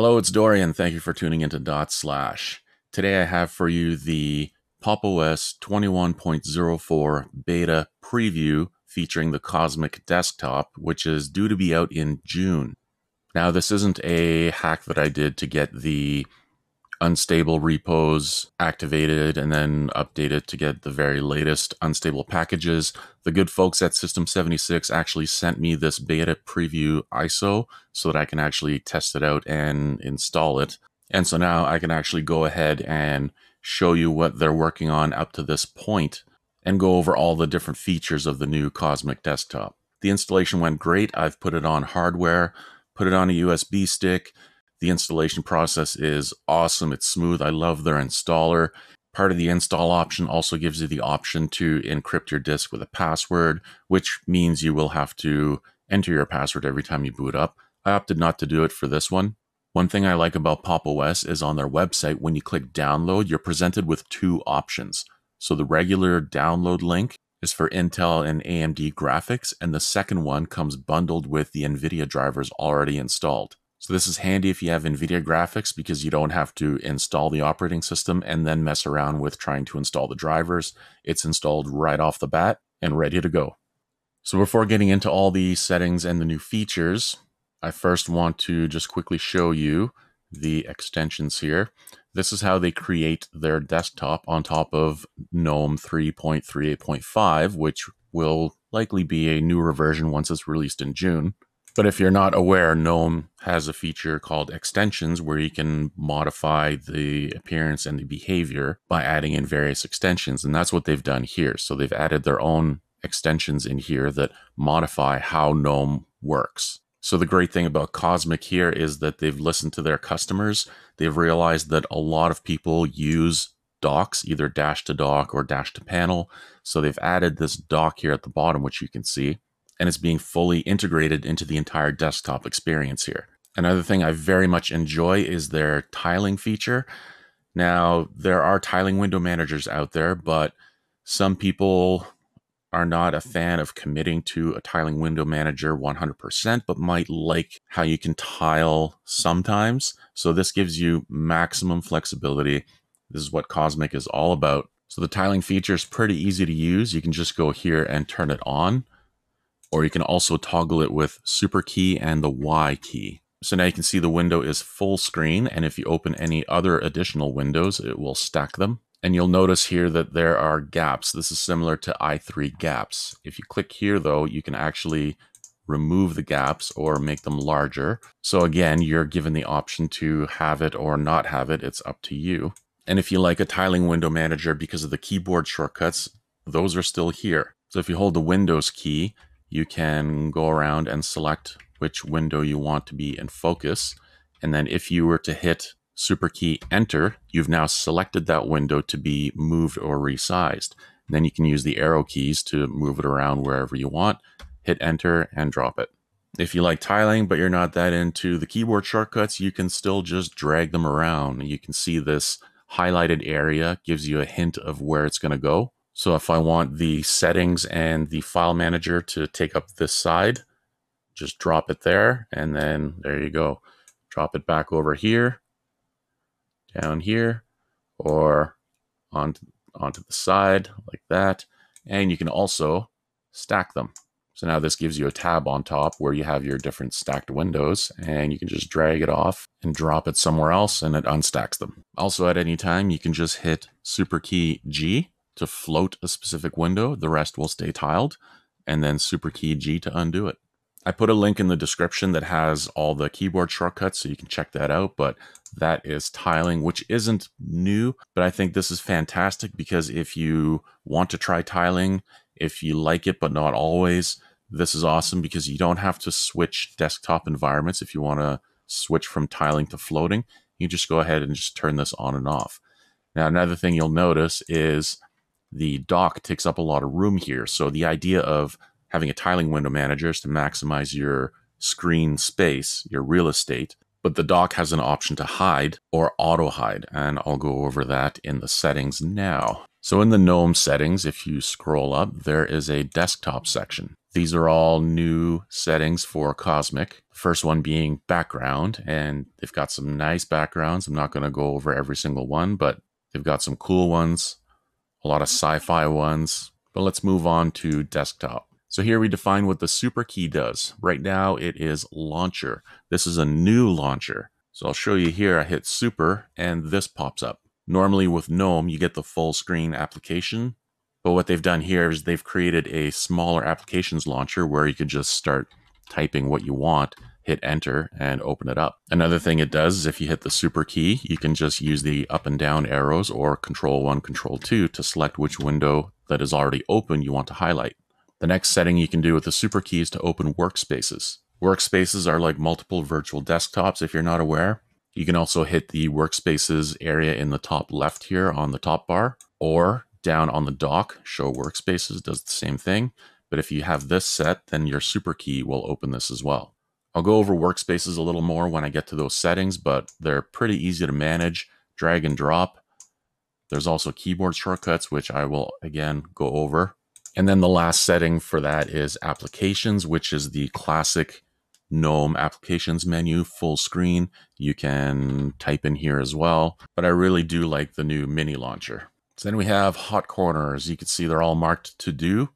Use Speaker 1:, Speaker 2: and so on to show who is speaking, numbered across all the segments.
Speaker 1: Hello, it's Dorian. Thank you for tuning into Dot Slash. Today I have for you the Pop! OS 21.04 beta preview featuring the Cosmic desktop, which is due to be out in June. Now, this isn't a hack that I did to get the unstable repos activated and then updated to get the very latest unstable packages. The good folks at System 76 actually sent me this beta preview ISO so that I can actually test it out and install it. And so now I can actually go ahead and show you what they're working on up to this point and go over all the different features of the new Cosmic desktop. The installation went great. I've put it on hardware, put it on a USB stick, the installation process is awesome. It's smooth. I love their installer. Part of the install option also gives you the option to encrypt your disk with a password, which means you will have to enter your password every time you boot up. I opted not to do it for this one. One thing I like about Pop! OS is on their website, when you click download, you're presented with two options. So the regular download link is for Intel and AMD graphics, and the second one comes bundled with the NVIDIA drivers already installed. So this is handy if you have NVIDIA graphics because you don't have to install the operating system and then mess around with trying to install the drivers. It's installed right off the bat and ready to go. So before getting into all the settings and the new features, I first want to just quickly show you the extensions here. This is how they create their desktop on top of GNOME 3.38.5, which will likely be a newer version once it's released in June. But if you're not aware, GNOME has a feature called extensions where you can modify the appearance and the behavior by adding in various extensions. And that's what they've done here. So they've added their own extensions in here that modify how GNOME works. So the great thing about Cosmic here is that they've listened to their customers. They've realized that a lot of people use docks, either dash to dock or dash to panel. So they've added this dock here at the bottom, which you can see and it's being fully integrated into the entire desktop experience here. Another thing I very much enjoy is their tiling feature. Now, there are tiling window managers out there, but some people are not a fan of committing to a tiling window manager 100%, but might like how you can tile sometimes. So, this gives you maximum flexibility. This is what Cosmic is all about. So, the tiling feature is pretty easy to use. You can just go here and turn it on or you can also toggle it with super key and the Y key. So now you can see the window is full screen, and if you open any other additional windows, it will stack them. And you'll notice here that there are gaps. This is similar to i3 gaps. If you click here, though, you can actually remove the gaps or make them larger. So again, you're given the option to have it or not have it. It's up to you. And if you like a tiling window manager because of the keyboard shortcuts, those are still here. So if you hold the Windows key, you can go around and select which window you want to be in focus. And then if you were to hit super key enter, you've now selected that window to be moved or resized. Then you can use the arrow keys to move it around wherever you want, hit enter and drop it. If you like tiling, but you're not that into the keyboard shortcuts, you can still just drag them around. You can see this highlighted area gives you a hint of where it's going to go. So if I want the settings and the file manager to take up this side, just drop it there. And then there you go. Drop it back over here, down here, or onto, onto the side like that. And you can also stack them. So now this gives you a tab on top where you have your different stacked windows and you can just drag it off and drop it somewhere else and it unstacks them. Also at any time, you can just hit super key G to float a specific window, the rest will stay tiled, and then super key G to undo it. I put a link in the description that has all the keyboard shortcuts, so you can check that out. But that is tiling, which isn't new, but I think this is fantastic because if you want to try tiling, if you like it, but not always, this is awesome because you don't have to switch desktop environments if you want to switch from tiling to floating. You just go ahead and just turn this on and off. Now, another thing you'll notice is the dock takes up a lot of room here. So the idea of having a tiling window manager is to maximize your screen space, your real estate. But the dock has an option to hide or auto hide, and I'll go over that in the settings now. So in the GNOME settings, if you scroll up, there is a desktop section. These are all new settings for Cosmic. First one being background, and they've got some nice backgrounds. I'm not going to go over every single one, but they've got some cool ones, a lot of sci fi ones. But let's move on to desktop. So here we define what the super key does. Right now it is launcher. This is a new launcher. So I'll show you here. I hit super and this pops up. Normally with GNOME, you get the full screen application. But what they've done here is they've created a smaller applications launcher where you could just start typing what you want, hit enter, and open it up. Another thing it does is if you hit the super key, you can just use the up and down arrows or control one, control two to select which window that is already open you want to highlight. The next setting you can do with the super key is to open workspaces. Workspaces are like multiple virtual desktops if you're not aware. You can also hit the workspaces area in the top left here on the top bar, or down on the dock, show workspaces does the same thing. But if you have this set, then your super key will open this as well. I'll go over workspaces a little more when I get to those settings, but they're pretty easy to manage, drag and drop. There's also keyboard shortcuts, which I will again go over. And then the last setting for that is applications, which is the classic GNOME applications menu, full screen. You can type in here as well, but I really do like the new mini launcher. So then we have hot corners. You can see they're all marked to do.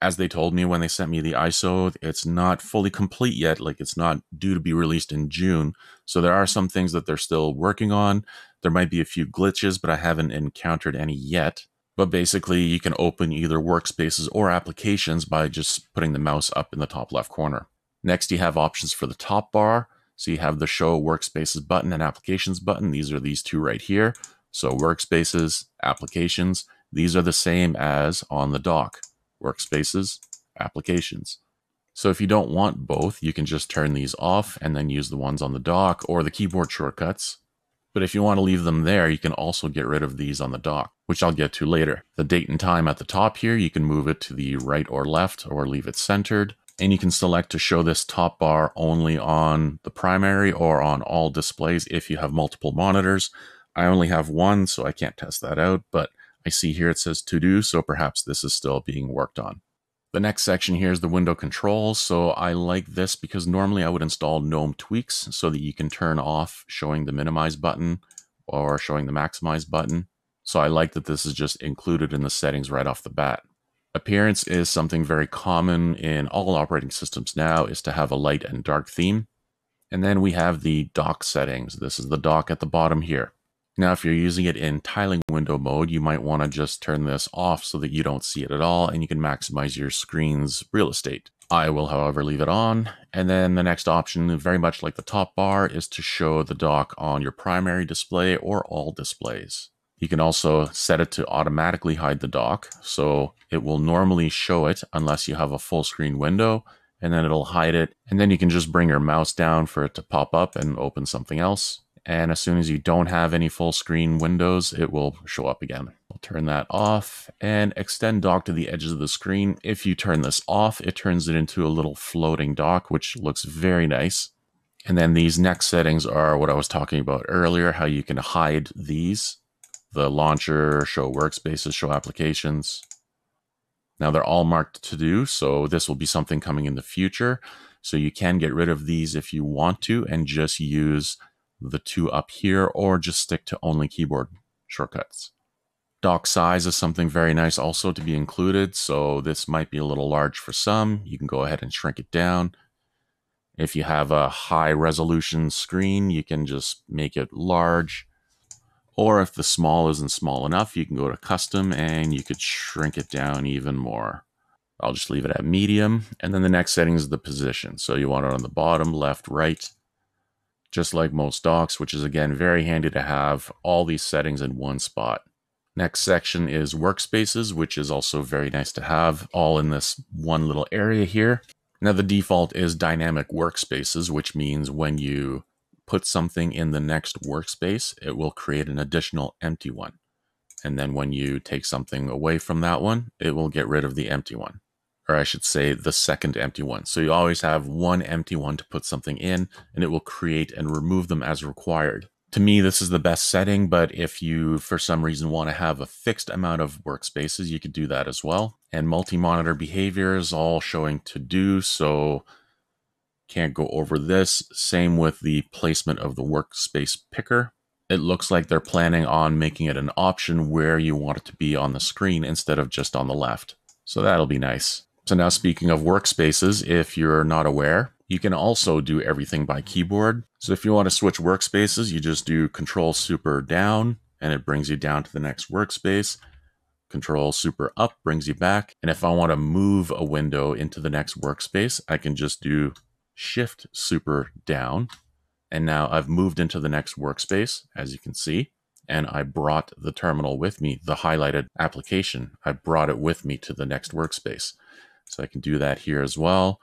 Speaker 1: As they told me when they sent me the ISO, it's not fully complete yet. Like it's not due to be released in June. So there are some things that they're still working on. There might be a few glitches, but I haven't encountered any yet. But basically, you can open either workspaces or applications by just putting the mouse up in the top left corner. Next, you have options for the top bar. So you have the Show Workspaces button and Applications button. These are these two right here. So Workspaces, Applications, these are the same as on the dock. Workspaces, Applications. So if you don't want both, you can just turn these off and then use the ones on the dock or the keyboard shortcuts. But if you want to leave them there, you can also get rid of these on the dock, which I'll get to later. The date and time at the top here, you can move it to the right or left or leave it centered. And you can select to show this top bar only on the primary or on all displays if you have multiple monitors. I only have one, so I can't test that out, but I see here it says to do, so perhaps this is still being worked on. The next section here is the window controls. So I like this because normally I would install GNOME tweaks so that you can turn off showing the minimize button or showing the maximize button. So I like that this is just included in the settings right off the bat. Appearance is something very common in all operating systems now is to have a light and dark theme. And then we have the dock settings. This is the dock at the bottom here. Now, if you're using it in tiling window mode, you might want to just turn this off so that you don't see it at all and you can maximize your screen's real estate. I will, however, leave it on. And then the next option, very much like the top bar, is to show the dock on your primary display or all displays. You can also set it to automatically hide the dock. So it will normally show it unless you have a full screen window and then it'll hide it. And then you can just bring your mouse down for it to pop up and open something else. And as soon as you don't have any full screen windows, it will show up again. I'll turn that off and extend dock to the edges of the screen. If you turn this off, it turns it into a little floating dock, which looks very nice. And then these next settings are what I was talking about earlier, how you can hide these. The launcher, show workspaces, show applications. Now they're all marked to do, so this will be something coming in the future. So you can get rid of these if you want to and just use the two up here or just stick to only keyboard shortcuts. Dock size is something very nice also to be included. So this might be a little large for some. You can go ahead and shrink it down. If you have a high resolution screen, you can just make it large. Or if the small isn't small enough, you can go to custom and you could shrink it down even more. I'll just leave it at medium. And then the next setting is the position. So you want it on the bottom, left, right just like most docks, which is again very handy to have all these settings in one spot. Next section is workspaces, which is also very nice to have all in this one little area here. Now the default is dynamic workspaces, which means when you put something in the next workspace, it will create an additional empty one. And then when you take something away from that one, it will get rid of the empty one or I should say the second empty one. So you always have one empty one to put something in and it will create and remove them as required. To me, this is the best setting, but if you, for some reason, want to have a fixed amount of workspaces, you could do that as well. And multi-monitor behavior is all showing to do, so can't go over this. Same with the placement of the workspace picker. It looks like they're planning on making it an option where you want it to be on the screen instead of just on the left. So that'll be nice. So now speaking of workspaces, if you're not aware, you can also do everything by keyboard. So if you want to switch workspaces, you just do Control Super down and it brings you down to the next workspace. Control Super up brings you back. And if I want to move a window into the next workspace, I can just do Shift Super down. And now I've moved into the next workspace, as you can see. And I brought the terminal with me, the highlighted application. I brought it with me to the next workspace. So I can do that here as well.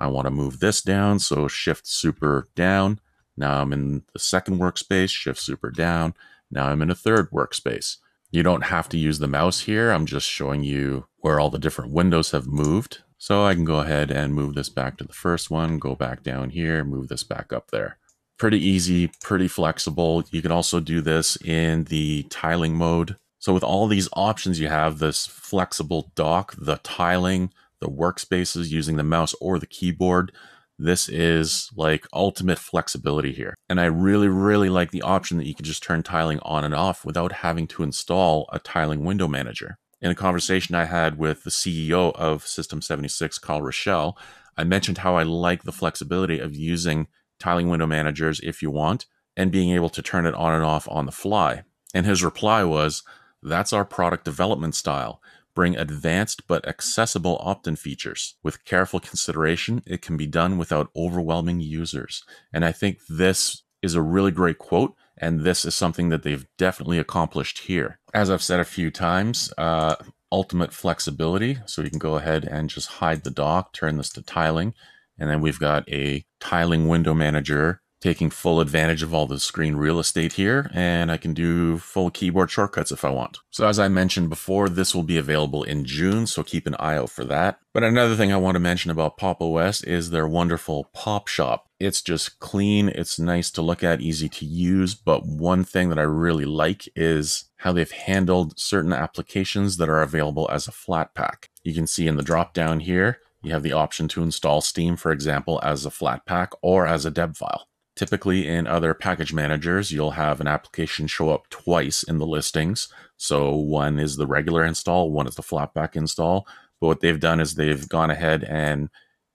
Speaker 1: I want to move this down, so shift super down. Now I'm in the second workspace, shift super down. Now I'm in a third workspace. You don't have to use the mouse here. I'm just showing you where all the different windows have moved. So I can go ahead and move this back to the first one, go back down here, move this back up there. Pretty easy, pretty flexible. You can also do this in the tiling mode. So with all these options, you have this flexible dock, the tiling, the workspaces using the mouse or the keyboard. This is like ultimate flexibility here. And I really, really like the option that you can just turn tiling on and off without having to install a tiling window manager. In a conversation I had with the CEO of System 76, Carl Richell, I mentioned how I like the flexibility of using tiling window managers if you want and being able to turn it on and off on the fly. And his reply was, that's our product development style bring advanced but accessible opt-in features. With careful consideration, it can be done without overwhelming users. And I think this is a really great quote, and this is something that they've definitely accomplished here. As I've said a few times, uh, ultimate flexibility. So you can go ahead and just hide the dock, turn this to tiling, and then we've got a tiling window manager taking full advantage of all the screen real estate here, and I can do full keyboard shortcuts if I want. So as I mentioned before, this will be available in June, so keep an eye out for that. But another thing I want to mention about Pop! OS is their wonderful Pop Shop. It's just clean, it's nice to look at, easy to use, but one thing that I really like is how they've handled certain applications that are available as a Flatpak. You can see in the drop down here, you have the option to install Steam, for example, as a Flatpak or as a deb file. Typically, in other package managers, you'll have an application show up twice in the listings. So, one is the regular install, one is the Flatpak install. But what they've done is they've gone ahead and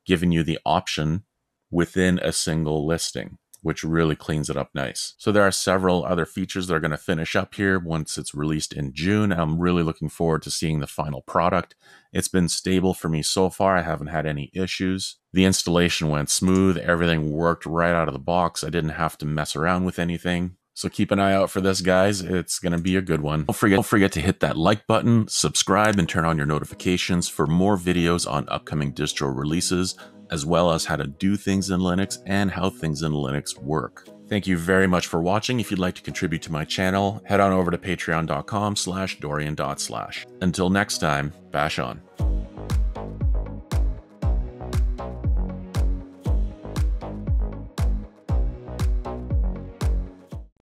Speaker 1: given you the option within a single listing which really cleans it up nice. So there are several other features that are going to finish up here once it's released in June. I'm really looking forward to seeing the final product. It's been stable for me so far. I haven't had any issues. The installation went smooth. Everything worked right out of the box. I didn't have to mess around with anything. So keep an eye out for this, guys. It's going to be a good one. Don't forget, don't forget to hit that like button, subscribe, and turn on your notifications for more videos on upcoming distro releases as well as how to do things in Linux and how things in Linux work. Thank you very much for watching. If you'd like to contribute to my channel, head on over to patreon.com slash dorian.slash. Until next time, bash on.